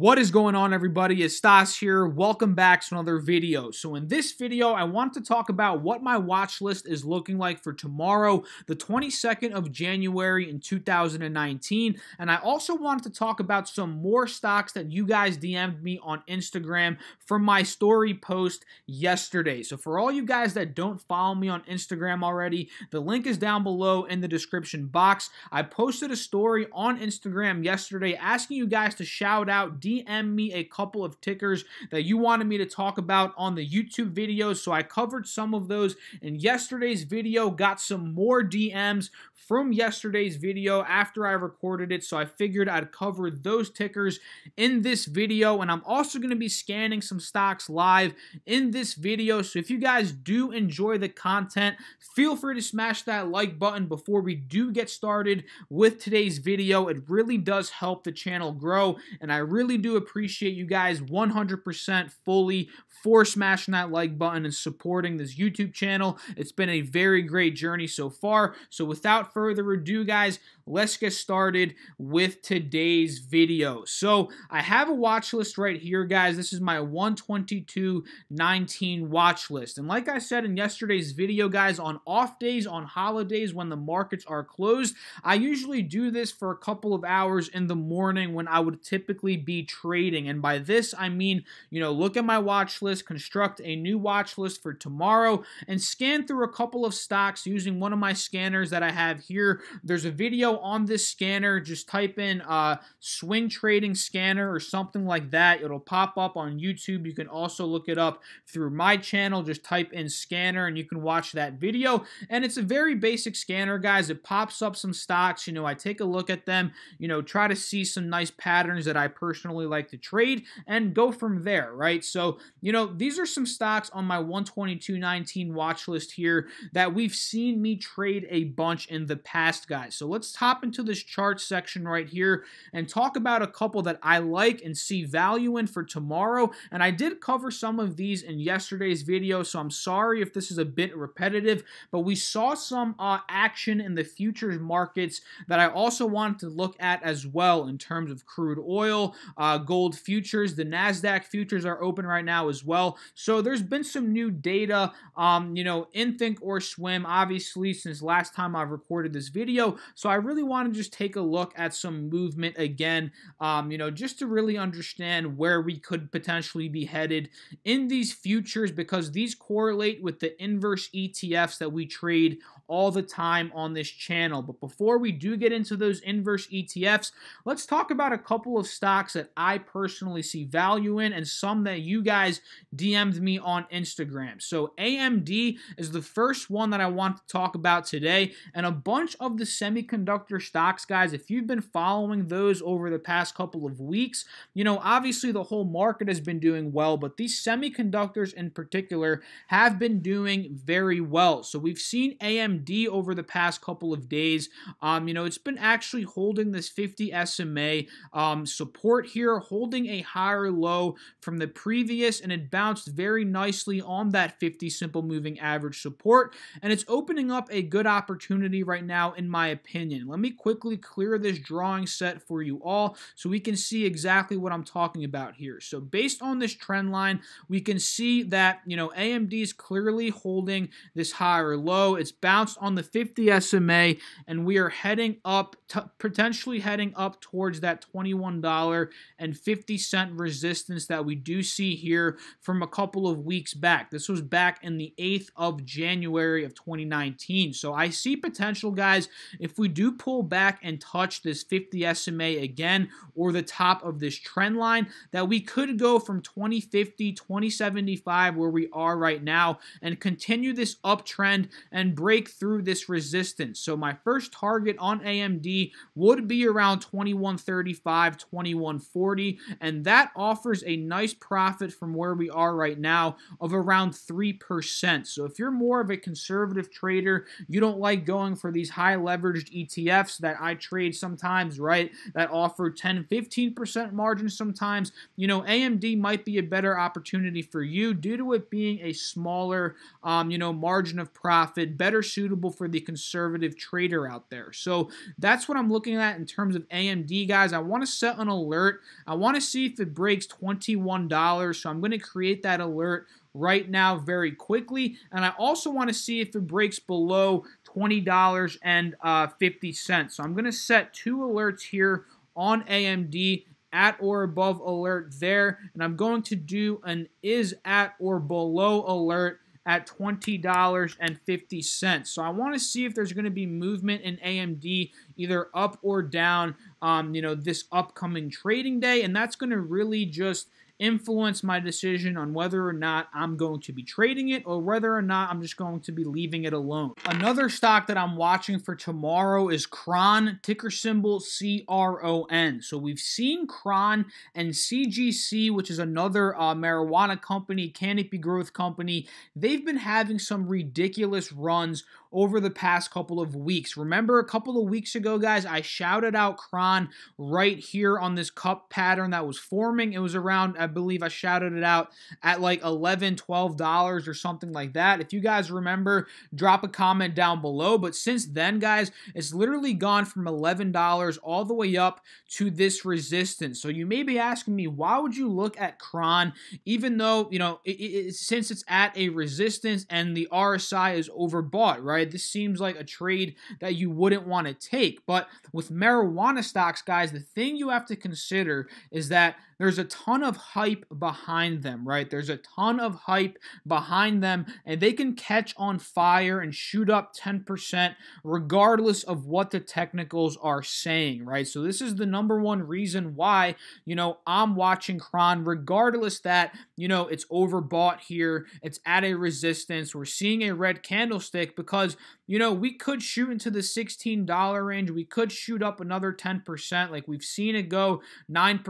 What is going on everybody? It's Stas here. Welcome back to another video. So in this video, I want to talk about what my watch list is looking like for tomorrow, the 22nd of January in 2019. And I also wanted to talk about some more stocks that you guys DM'd me on Instagram from my story post yesterday. So for all you guys that don't follow me on Instagram already, the link is down below in the description box. I posted a story on Instagram yesterday asking you guys to shout out DM me a couple of tickers that you wanted me to talk about on the YouTube videos. So I covered some of those in yesterday's video, got some more DMs from yesterday's video after I recorded it. So I figured I'd cover those tickers in this video. And I'm also going to be scanning some stocks live in this video. So if you guys do enjoy the content, feel free to smash that like button before we do get started with today's video. It really does help the channel grow. And I really do appreciate you guys 100% fully for smashing that like button and supporting this YouTube channel. It's been a very great journey so far. So without further ado, guys, let's get started with today's video. So I have a watch list right here, guys. This is my 122.19 watch list. And like I said in yesterday's video, guys, on off days, on holidays, when the markets are closed, I usually do this for a couple of hours in the morning when I would typically be trading. And by this, I mean, you know, look at my watch list, construct a new watch list for tomorrow, and scan through a couple of stocks using one of my scanners that I have here. There's a video on this scanner. Just type in uh, swing trading scanner or something like that. It'll pop up on YouTube. You can also look it up through my channel. Just type in scanner and you can watch that video. And it's a very basic scanner, guys. It pops up some stocks. You know, I take a look at them, you know, try to see some nice patterns that I personally like to trade and go from there, right? So, you know, these are some stocks on my 122.19 watch list here that we've seen me trade a bunch in the past, guys. So let's hop into this chart section right here and talk about a couple that I like and see value in for tomorrow. And I did cover some of these in yesterday's video, so I'm sorry if this is a bit repetitive, but we saw some uh, action in the futures markets that I also wanted to look at as well in terms of crude oil, uh, gold futures. The NASDAQ futures are open right now as well. So there's been some new data, um, you know, in thinkorswim, obviously, since last time I've recorded this video. So I really want to just take a look at some movement again, um, you know, just to really understand where we could potentially be headed in these futures because these correlate with the inverse ETFs that we trade all the time on this channel. But before we do get into those inverse ETFs, let's talk about a couple of stocks that I personally see value in and some that you guys DM'd me on Instagram. So AMD is the first one that I want to talk about today and a bunch of the semiconductor stocks, guys, if you've been following those over the past couple of weeks, you know, obviously the whole market has been doing well, but these semiconductors in particular have been doing very well. So we've seen AMD AMD over the past couple of days. Um, you know, it's been actually holding this 50 SMA um, support here, holding a higher low from the previous, and it bounced very nicely on that 50 simple moving average support, and it's opening up a good opportunity right now, in my opinion. Let me quickly clear this drawing set for you all so we can see exactly what I'm talking about here. So based on this trend line, we can see that, you know, AMD is clearly holding this higher low. It's bounced on the 50 SMA, and we are heading up, potentially heading up towards that $21.50 resistance that we do see here from a couple of weeks back. This was back in the 8th of January of 2019. So I see potential, guys, if we do pull back and touch this 50 SMA again or the top of this trend line, that we could go from 2050, 2075, where we are right now, and continue this uptrend and break through this resistance. So my first target on AMD would be around 2135, 2140, and that offers a nice profit from where we are right now of around 3%. So if you're more of a conservative trader, you don't like going for these high leveraged ETFs that I trade sometimes, right? That offer 10, 15% margins sometimes, you know, AMD might be a better opportunity for you due to it being a smaller, um, you know, margin of profit, better suitable for the conservative trader out there. So that's what I'm looking at in terms of AMD, guys. I want to set an alert. I want to see if it breaks $21. So I'm going to create that alert right now very quickly. And I also want to see if it breaks below $20.50. Uh, so I'm going to set two alerts here on AMD at or above alert there. And I'm going to do an is at or below alert at $20.50. So I want to see if there's going to be movement in AMD either up or down, um, you know, this upcoming trading day. And that's going to really just influence my decision on whether or not I'm going to be trading it or whether or not I'm just going to be leaving it alone. Another stock that I'm watching for tomorrow is Cron, ticker symbol C-R-O-N. So we've seen Cron and CGC, which is another uh, marijuana company, canopy growth company. They've been having some ridiculous runs over the past couple of weeks. Remember a couple of weeks ago, guys, I shouted out Cron right here on this cup pattern that was forming. It was around, believe I shouted it out at like 11 $12 or something like that. If you guys remember, drop a comment down below. But since then, guys, it's literally gone from $11 all the way up to this resistance. So you may be asking me, why would you look at Cron even though, you know, it, it, since it's at a resistance and the RSI is overbought, right? right? This seems like a trade that you wouldn't want to take. But with marijuana stocks, guys, the thing you have to consider is that there's a ton of hype behind them, right? There's a ton of hype behind them, and they can catch on fire and shoot up 10% regardless of what the technicals are saying, right? So this is the number one reason why, you know, I'm watching Cron, regardless that, you know, it's overbought here, it's at a resistance, we're seeing a red candlestick because you know, we could shoot into the $16 range. We could shoot up another 10%. Like we've seen it go 9%,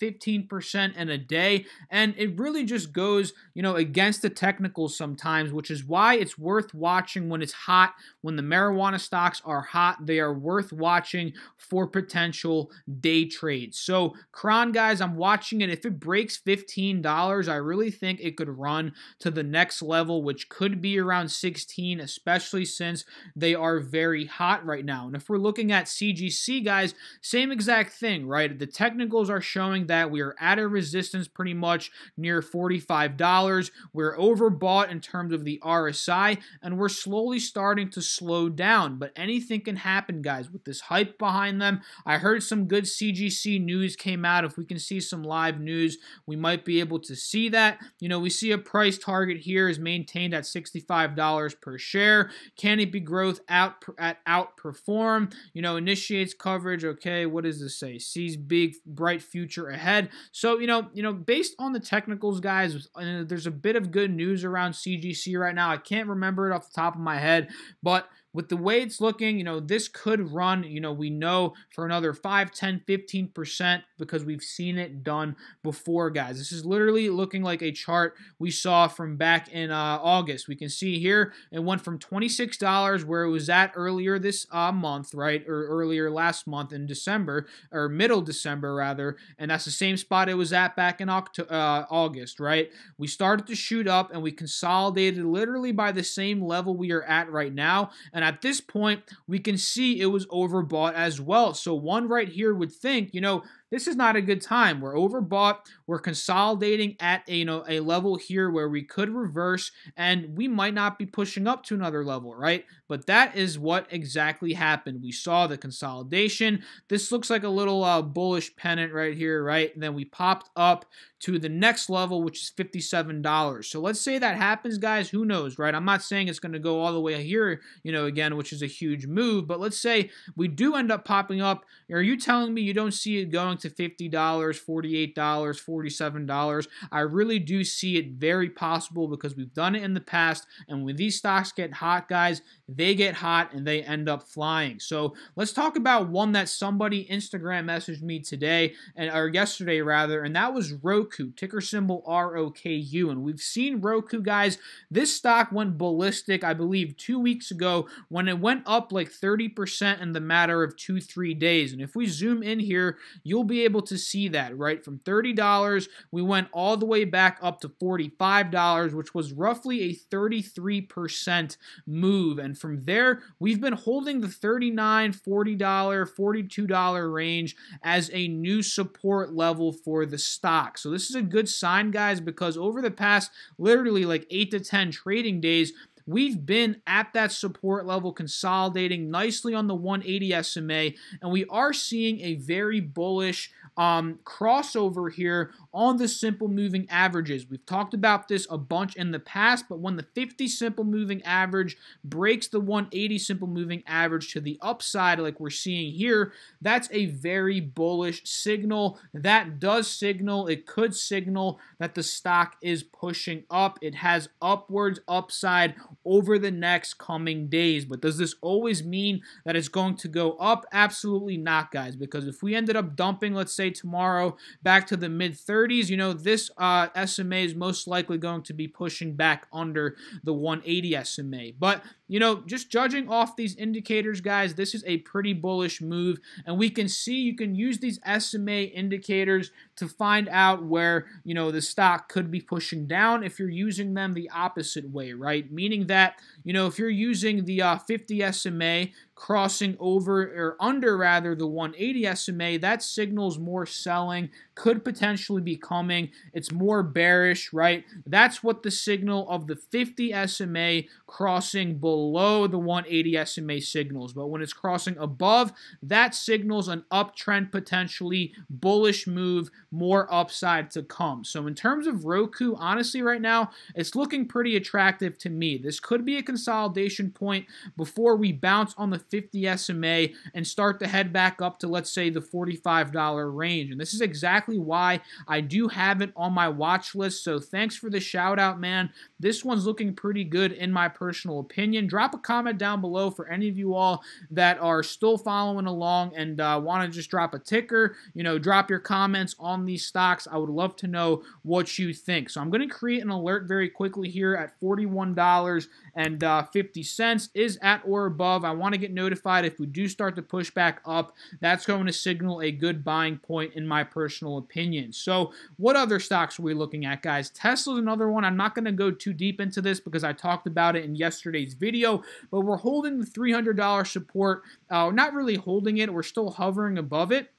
15% and a day. And it really just goes, you know, against the technicals sometimes, which is why it's worth watching when it's hot. When the marijuana stocks are hot, they are worth watching for potential day trades. So, Cron, guys, I'm watching it. If it breaks $15, I really think it could run to the next level, which could be around 16, especially since they are very hot right now. And if we're looking at CGC, guys, same exact thing, right? The technicals are showing that we are at a resistance pretty much near $45. We're overbought in terms of the RSI, and we're slowly starting to slow down. But anything can happen, guys, with this hype behind them. I heard some good CGC news came out. If we can see some live news, we might be able to see that. You know, we see a price target here is maintained at $65 per share. Can it be growth out at outperform. You know, initiates coverage. Okay, what does this say? Sees big bright future ahead. So you know, you know, based on the technicals, guys, there's a bit of good news around CGC right now. I can't remember it off the top of my head, but with the way it's looking, you know, this could run, you know, we know for another 5, 10, 15% because we've seen it done before, guys. This is literally looking like a chart we saw from back in uh, August. We can see here it went from $26 where it was at earlier this uh, month, right, or earlier last month in December, or middle December rather, and that's the same spot it was at back in October, uh, August, right? We started to shoot up and we consolidated literally by the same level we are at right now, and and at this point, we can see it was overbought as well. So one right here would think, you know, this is not a good time. We're overbought. We're consolidating at a, you know a level here where we could reverse and we might not be pushing up to another level, right? But that is what exactly happened. We saw the consolidation. This looks like a little uh, bullish pennant right here, right? And then we popped up to the next level, which is $57. So let's say that happens, guys. Who knows, right? I'm not saying it's going to go all the way here, you know, again, which is a huge move. But let's say we do end up popping up. Are you telling me you don't see it going to $50, $48, $47. I really do see it very possible because we've done it in the past. And when these stocks get hot, guys, they get hot and they end up flying. So let's talk about one that somebody Instagram messaged me today, and or yesterday rather, and that was Roku, ticker symbol ROKU. And we've seen Roku, guys. This stock went ballistic, I believe, two weeks ago when it went up like 30% in the matter of two, three days. And if we zoom in here, you'll be able to see that, right? From $30, we went all the way back up to $45, which was roughly a 33% move. And from there, we've been holding the $39, $40, $42 range as a new support level for the stock. So this is a good sign, guys, because over the past literally like 8 to 10 trading days, We've been at that support level consolidating nicely on the 180 SMA, and we are seeing a very bullish um, crossover here on the simple moving averages. We've talked about this a bunch in the past, but when the 50 simple moving average breaks the 180 simple moving average to the upside, like we're seeing here, that's a very bullish signal. That does signal, it could signal that the stock is pushing up. It has upwards upside over the next coming days. But does this always mean that it's going to go up? Absolutely not, guys, because if we ended up dumping, let's say tomorrow, back to the mid 30s, you know, this uh, SMA is most likely going to be pushing back under the 180 SMA. But you know, just judging off these indicators, guys, this is a pretty bullish move. And we can see you can use these SMA indicators to find out where, you know, the stock could be pushing down if you're using them the opposite way, right? Meaning that, you know, if you're using the uh, 50 SMA crossing over or under rather the 180 SMA, that signals more selling, could potentially be coming. It's more bearish, right? That's what the signal of the 50 SMA crossing below the 180 SMA signals. But when it's crossing above, that signals an uptrend potentially bullish move, more upside to come. So in terms of Roku, honestly right now, it's looking pretty attractive to me. This could be a consolidation point before we bounce on the 50 SMA and start to head back up to, let's say, the $45 range. And this is exactly why I do have it on my watch list. So thanks for the shout out, man. This one's looking pretty good in my personal opinion. Drop a comment down below for any of you all that are still following along and uh, want to just drop a ticker. You know, drop your comments on these stocks. I would love to know what you think. So I'm going to create an alert very quickly here at $41 and uh, 50 cents is at or above. I want to get notified if we do start to push back up. That's going to signal a good buying point in my personal opinion. So what other stocks are we looking at, guys? Tesla's another one. I'm not going to go too deep into this because I talked about it in yesterday's video, but we're holding the $300 support. Uh, not really holding it. We're still hovering above it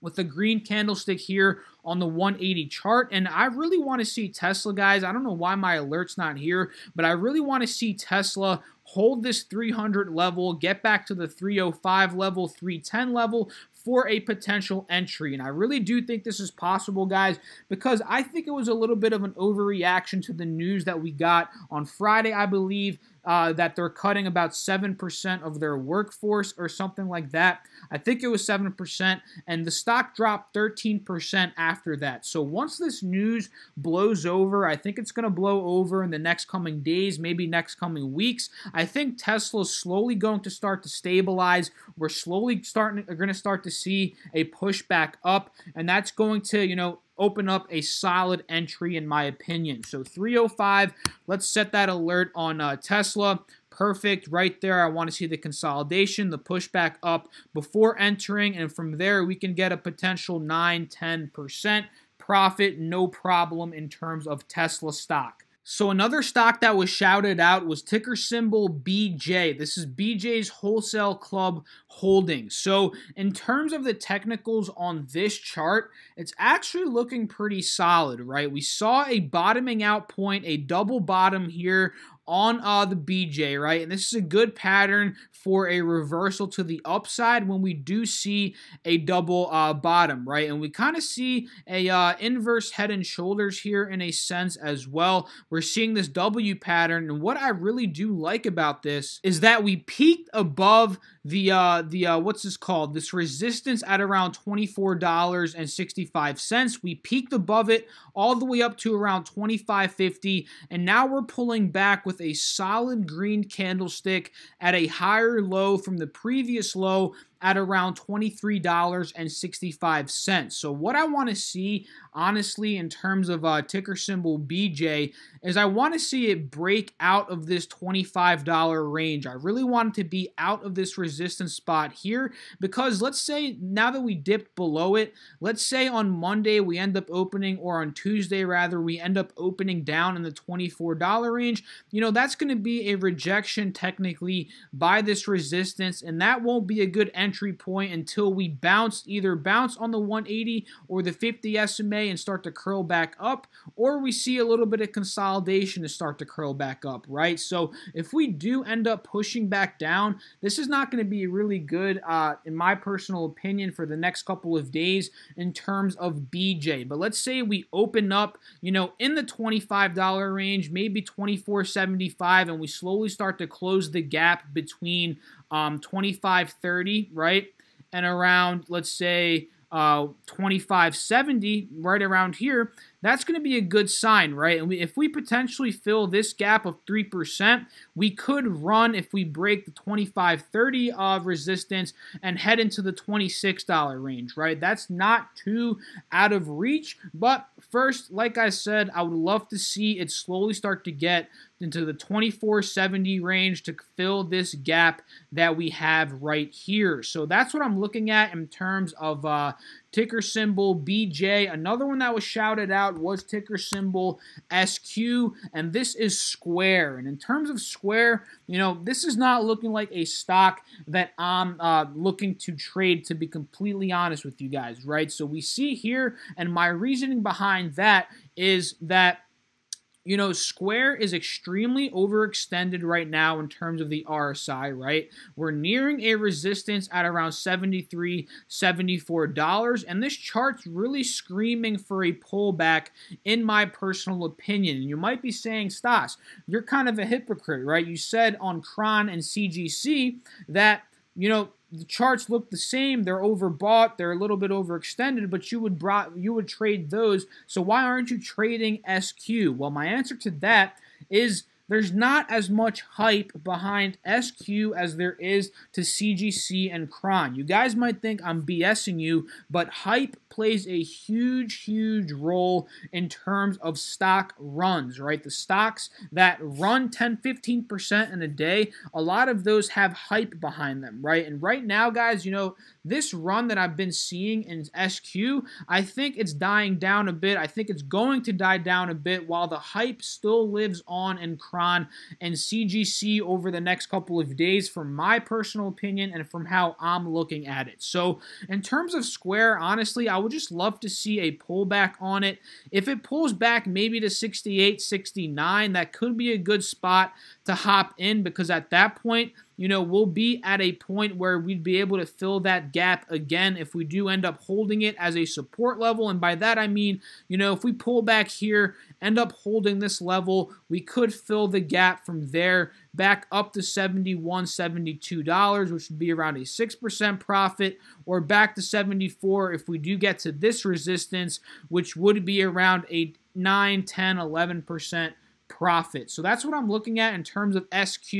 with the green candlestick here on the 180 chart. And I really want to see Tesla, guys. I don't know why my alert's not here, but I really want to see Tesla hold this 300 level, get back to the 305 level, 310 level for a potential entry. And I really do think this is possible, guys, because I think it was a little bit of an overreaction to the news that we got on Friday, I believe, uh, that they're cutting about 7% of their workforce or something like that. I think it was 7%, and the stock dropped 13% after that. So once this news blows over, I think it's going to blow over in the next coming days, maybe next coming weeks. I think Tesla's slowly going to start to stabilize. We're slowly starting, going to start to see a pushback up, and that's going to, you know, open up a solid entry in my opinion. So 305, let's set that alert on uh, Tesla. Perfect right there. I want to see the consolidation, the pushback up before entering, and from there we can get a potential 9 10% profit, no problem in terms of Tesla stock. So another stock that was shouted out was ticker symbol BJ. This is BJ's Wholesale Club Holdings. So in terms of the technicals on this chart, it's actually looking pretty solid, right? We saw a bottoming out point, a double bottom here on uh, the BJ, right? And this is a good pattern for a reversal to the upside when we do see a double uh, bottom, right? And we kind of see a uh, inverse head and shoulders here in a sense as well. We're seeing this W pattern, and what I really do like about this is that we peaked above the uh the uh what's this called? This resistance at around $24.65 we peaked above it all the way up to around 25.50 and now we're pulling back with a solid green candlestick at a higher low from the previous low at around $23.65. So what I want to see, honestly, in terms of uh, ticker symbol BJ, is I want to see it break out of this $25 range. I really want it to be out of this resistance spot here because let's say now that we dipped below it, let's say on Monday we end up opening, or on Tuesday rather, we end up opening down in the $24 range. You know, that's going to be a rejection technically by this resistance, and that won't be a good entry entry point until we bounce, either bounce on the 180 or the 50 SMA and start to curl back up, or we see a little bit of consolidation to start to curl back up, right? So if we do end up pushing back down, this is not going to be really good, uh, in my personal opinion, for the next couple of days in terms of BJ. But let's say we open up, you know, in the $25 range, maybe 24.75, and we slowly start to close the gap between um, 25 30, right? And around, let's say, uh, 2570, right around here, that's going to be a good sign, right? And we, if we potentially fill this gap of 3%, we could run if we break the 25.30 of resistance and head into the $26 range, right? That's not too out of reach, but first, like I said, I would love to see it slowly start to get into the 2470 range to fill this gap that we have right here. So that's what I'm looking at in terms of uh, ticker symbol BJ. Another one that was shouted out was ticker symbol SQ, and this is Square. And in terms of Square, you know, this is not looking like a stock that I'm uh, looking to trade, to be completely honest with you guys, right? So we see here, and my reasoning behind that is that you know, Square is extremely overextended right now in terms of the RSI, right? We're nearing a resistance at around $73, $74, and this chart's really screaming for a pullback, in my personal opinion. And you might be saying, Stas, you're kind of a hypocrite, right? You said on Cron and CGC that, you know, the charts look the same. They're overbought. They're a little bit overextended, but you would brought you would trade those. So why aren't you trading SQ? Well, my answer to that is there's not as much hype behind SQ as there is to CGC and Cron. You guys might think I'm BSing you, but hype plays a huge, huge role in terms of stock runs, right? The stocks that run 10, 15% in a day, a lot of those have hype behind them, right? And right now, guys, you know, this run that I've been seeing in SQ, I think it's dying down a bit. I think it's going to die down a bit while the hype still lives on in Cron and CGC over the next couple of days, from my personal opinion and from how I'm looking at it. So, in terms of Square, honestly, I would just love to see a pullback on it. If it pulls back maybe to 68, 69, that could be a good spot to hop in because at that point, you know, we'll be at a point where we'd be able to fill that gap again if we do end up holding it as a support level. And by that, I mean, you know, if we pull back here, end up holding this level, we could fill the gap from there back up to $71, $72, which would be around a 6% profit, or back to 74 if we do get to this resistance, which would be around a 9, 10, 11% profit. So that's what I'm looking at in terms of SQ.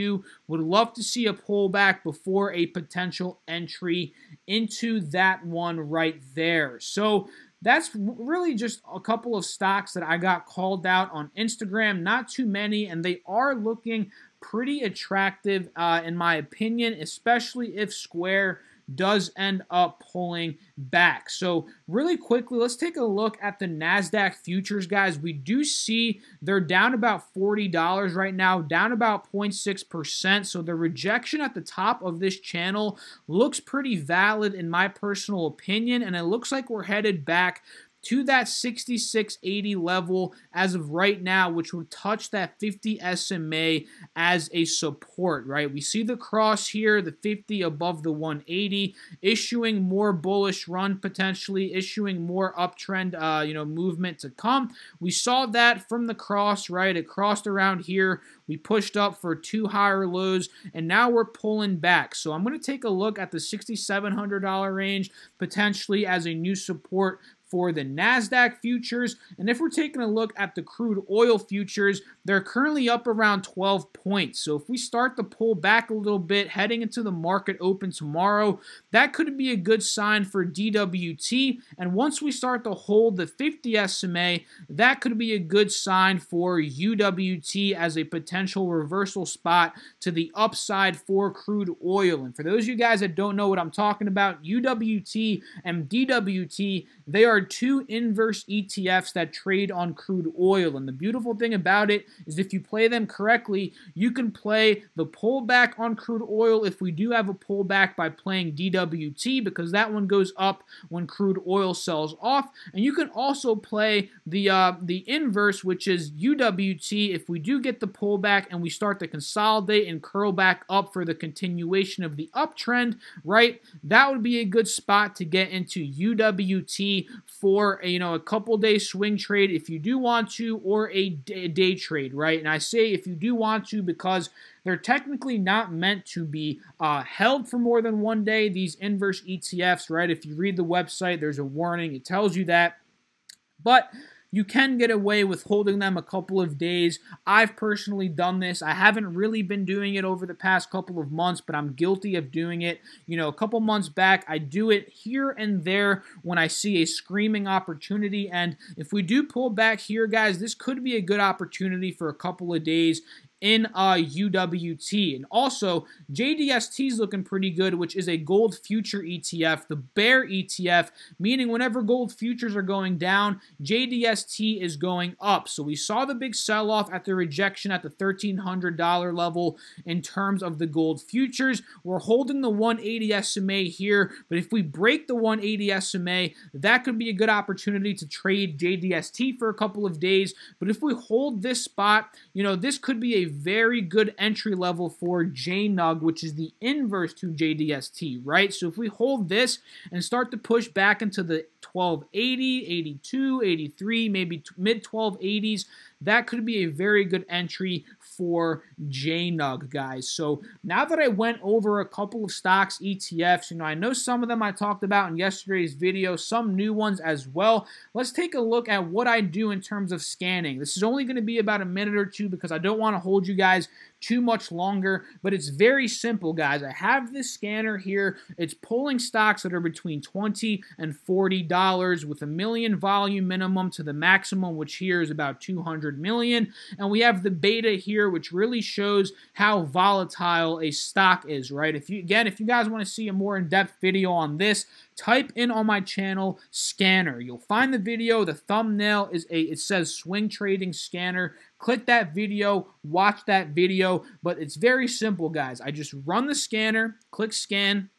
Would love to see a pullback before a potential entry into that one right there. So that's really just a couple of stocks that I got called out on Instagram. Not too many, and they are looking pretty attractive uh, in my opinion, especially if Square does end up pulling back. So, really quickly, let's take a look at the NASDAQ futures, guys. We do see they're down about $40 right now, down about 0.6%. So, the rejection at the top of this channel looks pretty valid in my personal opinion, and it looks like we're headed back to that 6680 level as of right now, which would touch that 50 SMA as a support, right? We see the cross here, the 50 above the 180, issuing more bullish run potentially, issuing more uptrend, uh, you know, movement to come. We saw that from the cross, right? It crossed around here. We pushed up for two higher lows, and now we're pulling back. So I'm going to take a look at the $6,700 range potentially as a new support for the NASDAQ futures. And if we're taking a look at the crude oil futures, they're currently up around 12 points. So if we start to pull back a little bit heading into the market open tomorrow, that could be a good sign for DWT. And once we start to hold the 50 SMA, that could be a good sign for UWT as a potential reversal spot to the upside for crude oil. And for those of you guys that don't know what I'm talking about, UWT and DWT, they are two inverse ETFs that trade on crude oil. And the beautiful thing about it is if you play them correctly, you can play the pullback on crude oil if we do have a pullback by playing DWT because that one goes up when crude oil sells off. And you can also play the uh, the inverse, which is UWT, if we do get the pullback and we start to consolidate and curl back up for the continuation of the uptrend, right? That would be a good spot to get into UWT for a, you know a couple day swing trade if you do want to, or a day trade, right? And I say if you do want to because they're technically not meant to be uh, held for more than one day. These inverse ETFs, right? If you read the website, there's a warning. It tells you that. But you can get away with holding them a couple of days. I've personally done this. I haven't really been doing it over the past couple of months, but I'm guilty of doing it. You know, a couple months back, I do it here and there when I see a screaming opportunity. And if we do pull back here, guys, this could be a good opportunity for a couple of days in uh, UWT. And also, JDST is looking pretty good, which is a gold future ETF, the bear ETF, meaning whenever gold futures are going down, JDST is going up. So we saw the big sell off at the rejection at the $1,300 level in terms of the gold futures. We're holding the 180 SMA here, but if we break the 180 SMA, that could be a good opportunity to trade JDST for a couple of days. But if we hold this spot, you know, this could be a very good entry level for JNUG, which is the inverse to JDST, right? So if we hold this and start to push back into the 1280, 82, 83, maybe mid 1280s, that could be a very good entry for JNUG, guys. So now that I went over a couple of stocks, ETFs, you know, I know some of them I talked about in yesterday's video, some new ones as well. Let's take a look at what I do in terms of scanning. This is only going to be about a minute or two because I don't want to hold you guys too much longer, but it's very simple, guys. I have this scanner here. It's pulling stocks that are between 20 and $40 with a million volume minimum to the maximum, which here is about 200 million. And we have the beta here, which really shows how volatile a stock is, right? If you Again, if you guys want to see a more in-depth video on this, type in on my channel scanner. You'll find the video. The thumbnail is a, it says swing trading scanner. Click that video, watch that video, but it's very simple, guys. I just run the scanner, click scan,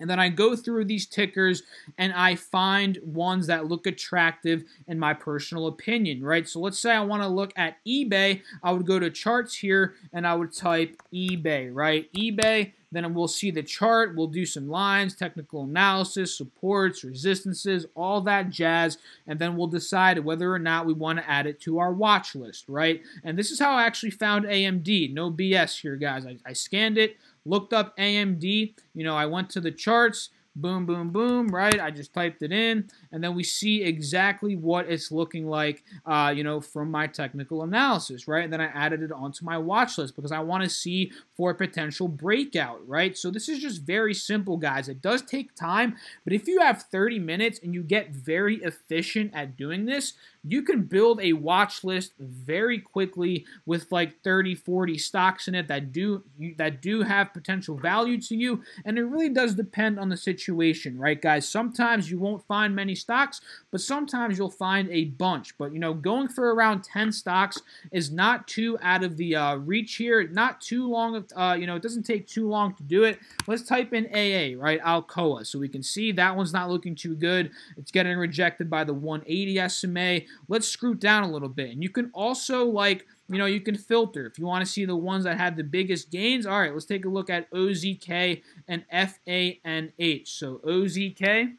and then I go through these tickers and I find ones that look attractive in my personal opinion, right? So let's say I want to look at eBay. I would go to charts here and I would type eBay, right? eBay then we'll see the chart. We'll do some lines, technical analysis, supports, resistances, all that jazz. And then we'll decide whether or not we want to add it to our watch list, right? And this is how I actually found AMD. No BS here, guys. I, I scanned it, looked up AMD. You know, I went to the charts boom, boom, boom, right? I just typed it in, and then we see exactly what it's looking like, uh, you know, from my technical analysis, right? And then I added it onto my watch list because I want to see for a potential breakout, right? So this is just very simple, guys. It does take time, but if you have 30 minutes and you get very efficient at doing this, you can build a watch list very quickly with like 30 40 stocks in it that do that do have potential value to you and it really does depend on the situation right guys? Sometimes you won't find many stocks but sometimes you'll find a bunch. But you know going for around 10 stocks is not too out of the uh, reach here not too long of uh, you know it doesn't take too long to do it. Let's type in AA right Alcoa. So we can see that one's not looking too good. It's getting rejected by the 180 SMA let's screw down a little bit. And you can also like, you know, you can filter. If you want to see the ones that had the biggest gains, all right, let's take a look at OZK and FANH. So OZK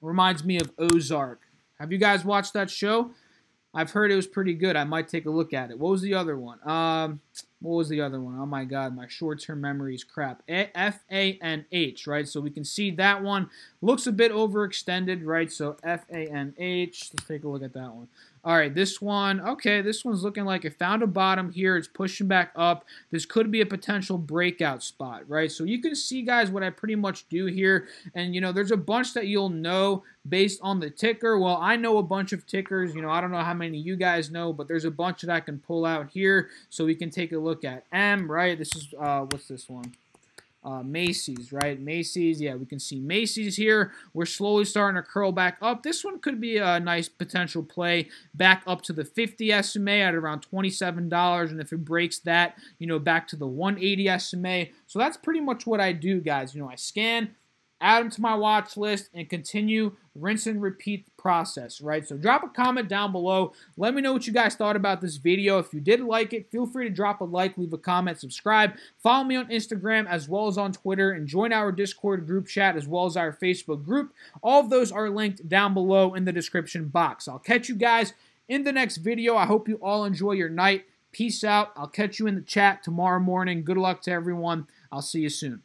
reminds me of Ozark. Have you guys watched that show? I've heard it was pretty good. I might take a look at it. What was the other one? Um, what was the other one? Oh my God, my short-term memory is crap. F A N H, right? So we can see that one looks a bit overextended, right? So F A N H. Let's take a look at that one. All right, this one, okay, this one's looking like it found a bottom here. It's pushing back up. This could be a potential breakout spot, right? So you can see, guys, what I pretty much do here. And, you know, there's a bunch that you'll know based on the ticker. Well, I know a bunch of tickers. You know, I don't know how many you guys know, but there's a bunch that I can pull out here so we can take a look at. M, right? This is, uh, what's this one? Uh, Macy's, right? Macy's, yeah, we can see Macy's here. We're slowly starting to curl back up. This one could be a nice potential play back up to the 50 SMA at around $27. And if it breaks that, you know, back to the 180 SMA. So that's pretty much what I do, guys. You know, I scan, add them to my watch list, and continue rinse and repeat process, right? So drop a comment down below. Let me know what you guys thought about this video. If you did like it, feel free to drop a like, leave a comment, subscribe. Follow me on Instagram as well as on Twitter, and join our Discord group chat as well as our Facebook group. All of those are linked down below in the description box. I'll catch you guys in the next video. I hope you all enjoy your night. Peace out. I'll catch you in the chat tomorrow morning. Good luck to everyone. I'll see you soon.